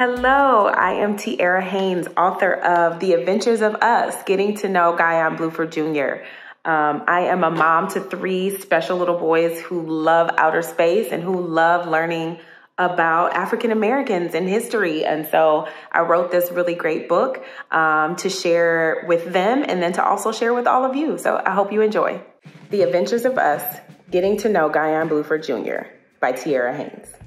Hello, I am Tierra Haynes, author of The Adventures of Us Getting to Know Guion Bluford Jr. Um, I am a mom to three special little boys who love outer space and who love learning about African Americans and history. And so I wrote this really great book um, to share with them and then to also share with all of you. So I hope you enjoy. The Adventures of Us Getting to Know Guion Bluford Jr. by Tierra Haynes.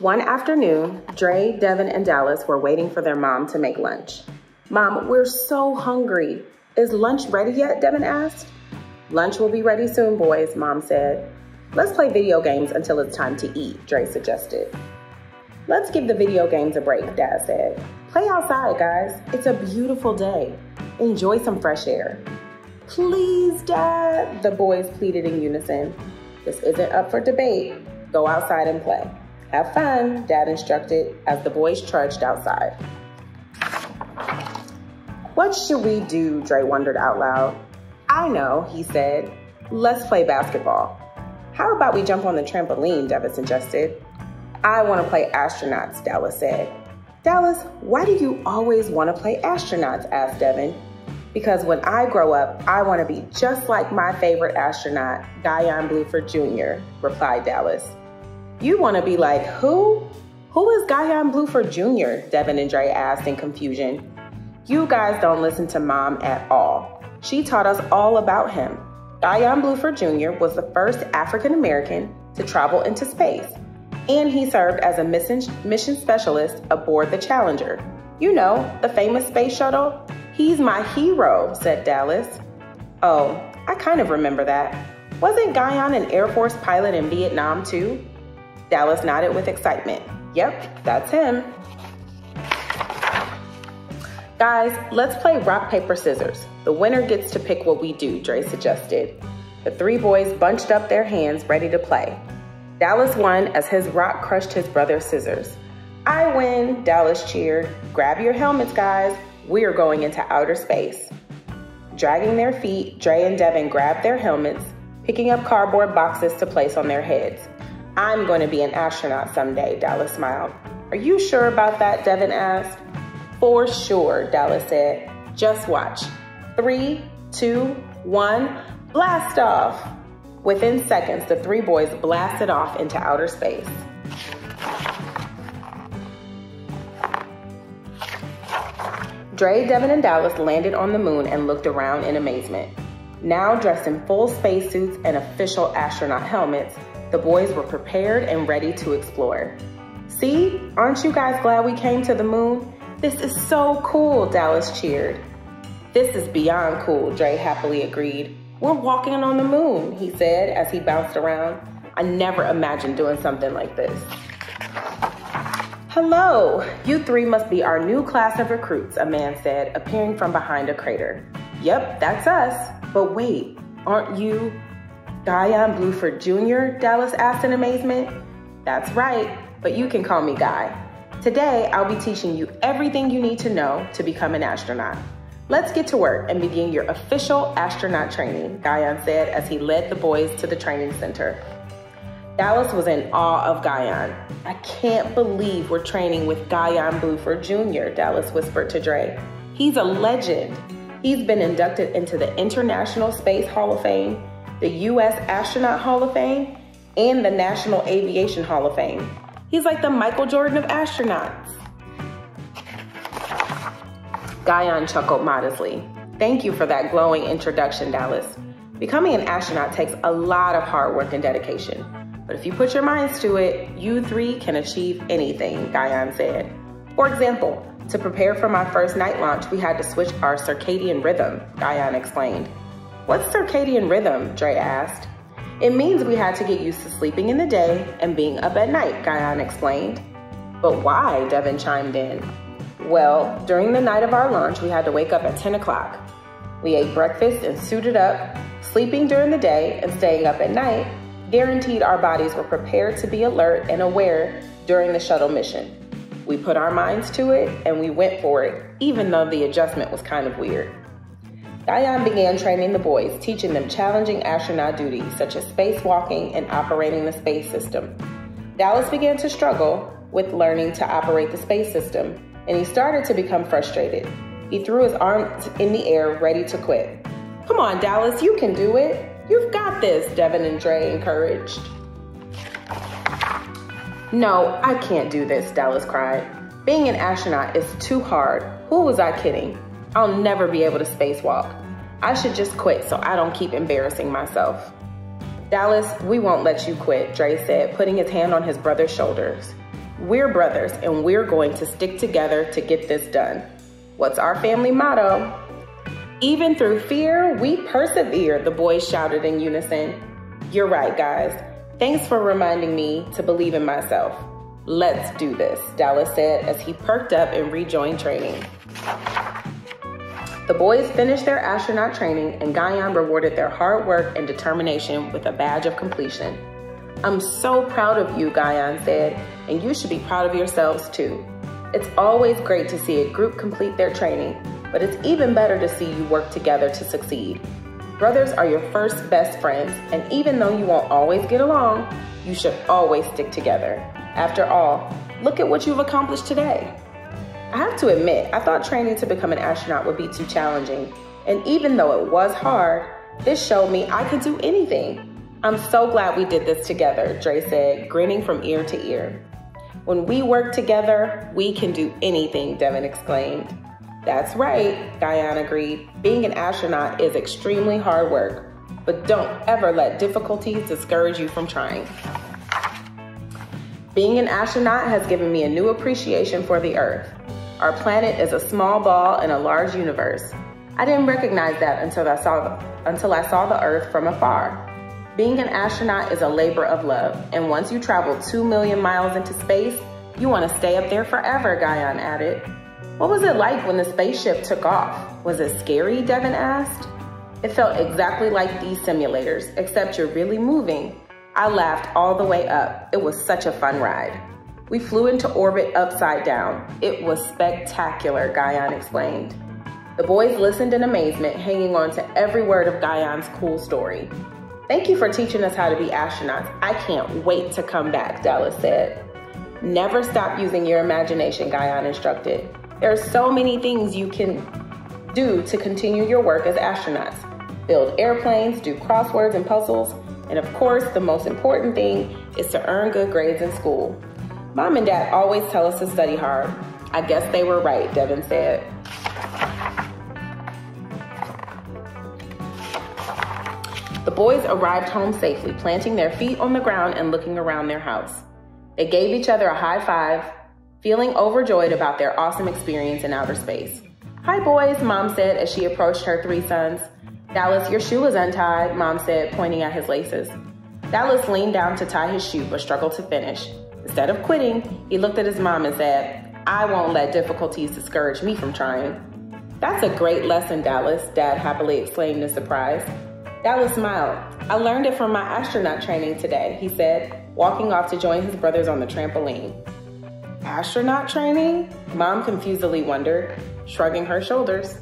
One afternoon, Dre, Devin, and Dallas were waiting for their mom to make lunch. Mom, we're so hungry. Is lunch ready yet? Devin asked. Lunch will be ready soon, boys, Mom said. Let's play video games until it's time to eat, Dre suggested. Let's give the video games a break, Dad said. Play outside, guys. It's a beautiful day. Enjoy some fresh air. Please, Dad, the boys pleaded in unison. This isn't up for debate. Go outside and play. Have fun, Dad instructed as the boys trudged outside. What should we do? Dre wondered out loud. I know, he said. Let's play basketball. How about we jump on the trampoline? Devin suggested. I want to play astronauts, Dallas said. Dallas, why do you always want to play astronauts? asked Devin. Because when I grow up, I want to be just like my favorite astronaut, Guion Bluford Jr., replied Dallas. You want to be like who? Who is Guion Bluford Jr.? Devin and Dre asked in confusion. You guys don't listen to mom at all. She taught us all about him. Guion Bluford Jr. was the first African American to travel into space, and he served as a mission, mission specialist aboard the Challenger. You know, the famous space shuttle? He's my hero, said Dallas. Oh, I kind of remember that. Wasn't Guion an Air Force pilot in Vietnam too? Dallas nodded with excitement. Yep, that's him. Guys, let's play rock, paper, scissors. The winner gets to pick what we do, Dre suggested. The three boys bunched up their hands ready to play. Dallas won as his rock crushed his brother's scissors. I win, Dallas cheered. Grab your helmets, guys. We're going into outer space. Dragging their feet, Dre and Devin grabbed their helmets, picking up cardboard boxes to place on their heads. I'm going to be an astronaut someday, Dallas smiled. Are you sure about that? Devin asked. For sure, Dallas said. Just watch. Three, two, one, blast off. Within seconds, the three boys blasted off into outer space. Dre, Devin, and Dallas landed on the moon and looked around in amazement. Now dressed in full spacesuits and official astronaut helmets, the boys were prepared and ready to explore. See, aren't you guys glad we came to the moon? This is so cool, Dallas cheered. This is beyond cool, Dre happily agreed. We're walking on the moon, he said as he bounced around. I never imagined doing something like this. Hello, you three must be our new class of recruits, a man said, appearing from behind a crater. Yep, that's us. But wait, aren't you Guion Bluford Jr., Dallas asked in amazement. That's right, but you can call me Guy. Today, I'll be teaching you everything you need to know to become an astronaut. Let's get to work and begin your official astronaut training, Guion said as he led the boys to the training center. Dallas was in awe of Guion. I can't believe we're training with Guion Bluford Jr., Dallas whispered to Dre. He's a legend. He's been inducted into the International Space Hall of Fame the U.S. Astronaut Hall of Fame, and the National Aviation Hall of Fame. He's like the Michael Jordan of astronauts. Guion chuckled modestly. Thank you for that glowing introduction, Dallas. Becoming an astronaut takes a lot of hard work and dedication. But if you put your minds to it, you three can achieve anything, Guion said. For example, to prepare for my first night launch, we had to switch our circadian rhythm, Guion explained. What's circadian rhythm? Dre asked. It means we had to get used to sleeping in the day and being up at night, Guion explained. But why? Devin chimed in. Well, during the night of our launch, we had to wake up at 10 o'clock. We ate breakfast and suited up. Sleeping during the day and staying up at night guaranteed our bodies were prepared to be alert and aware during the shuttle mission. We put our minds to it and we went for it, even though the adjustment was kind of weird. Guion began training the boys, teaching them challenging astronaut duties such as spacewalking and operating the space system. Dallas began to struggle with learning to operate the space system, and he started to become frustrated. He threw his arms in the air, ready to quit. Come on, Dallas, you can do it. You've got this, Devin and Dre encouraged. No, I can't do this, Dallas cried. Being an astronaut is too hard. Who was I kidding? I'll never be able to spacewalk. I should just quit so I don't keep embarrassing myself. Dallas, we won't let you quit, Dre said, putting his hand on his brother's shoulders. We're brothers and we're going to stick together to get this done. What's our family motto? Even through fear, we persevere, the boys shouted in unison. You're right, guys. Thanks for reminding me to believe in myself. Let's do this, Dallas said as he perked up and rejoined training. The boys finished their astronaut training and Guion rewarded their hard work and determination with a badge of completion. I'm so proud of you, Guion said, and you should be proud of yourselves too. It's always great to see a group complete their training, but it's even better to see you work together to succeed. Brothers are your first best friends, and even though you won't always get along, you should always stick together. After all, look at what you've accomplished today. I have to admit, I thought training to become an astronaut would be too challenging. And even though it was hard, this showed me I could do anything. I'm so glad we did this together, Dre said, grinning from ear to ear. When we work together, we can do anything, Devin exclaimed. That's right, Guion agreed. Being an astronaut is extremely hard work, but don't ever let difficulties discourage you from trying. Being an astronaut has given me a new appreciation for the Earth. Our planet is a small ball in a large universe. I didn't recognize that until I saw the, until I saw the Earth from afar. Being an astronaut is a labor of love, and once you travel 2 million miles into space, you want to stay up there forever, Guion added. What was it like when the spaceship took off? Was it scary, Devin asked. It felt exactly like these simulators, except you're really moving. I laughed all the way up. It was such a fun ride. We flew into orbit upside down. It was spectacular, Guion explained. The boys listened in amazement, hanging on to every word of Guion's cool story. Thank you for teaching us how to be astronauts. I can't wait to come back, Dallas said. Never stop using your imagination, Guion instructed. There are so many things you can do to continue your work as astronauts. Build airplanes, do crosswords and puzzles, and of course, the most important thing is to earn good grades in school. Mom and dad always tell us to study hard. I guess they were right, Devin said. The boys arrived home safely, planting their feet on the ground and looking around their house. They gave each other a high five, feeling overjoyed about their awesome experience in outer space. Hi, boys, Mom said as she approached her three sons. Dallas, your shoe is untied, Mom said, pointing at his laces. Dallas leaned down to tie his shoe but struggled to finish. Instead of quitting, he looked at his mom and said, I won't let difficulties discourage me from trying. That's a great lesson, Dallas, Dad happily exclaimed in surprise. Dallas smiled. I learned it from my astronaut training today, he said, walking off to join his brothers on the trampoline. Astronaut training? Mom confusedly wondered, shrugging her shoulders.